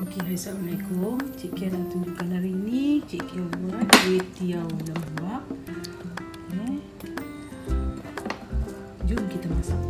Okay, Assalamualaikum. Cik Kia nak tunjukkan hari ni. Cik Kia buat kuih tiaw lembap. Okay. Jom kita masak.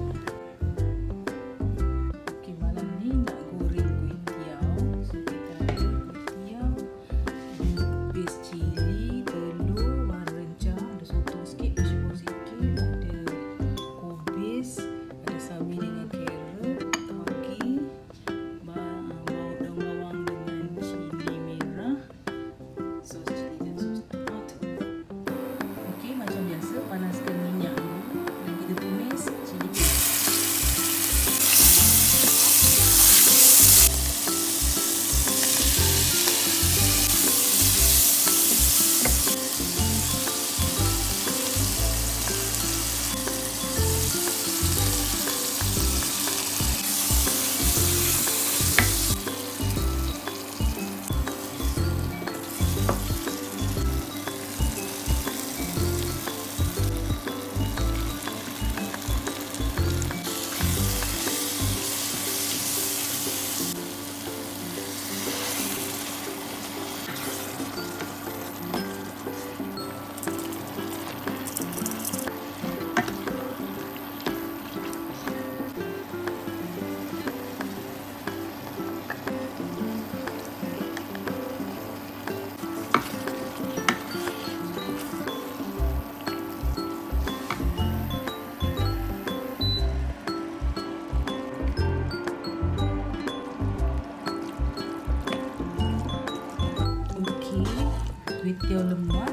Kuih tiaw lembap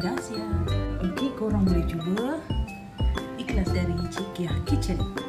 dah siap. Okey, korang boleh cuba. Ikhlas dari Cik Kia Kitchen.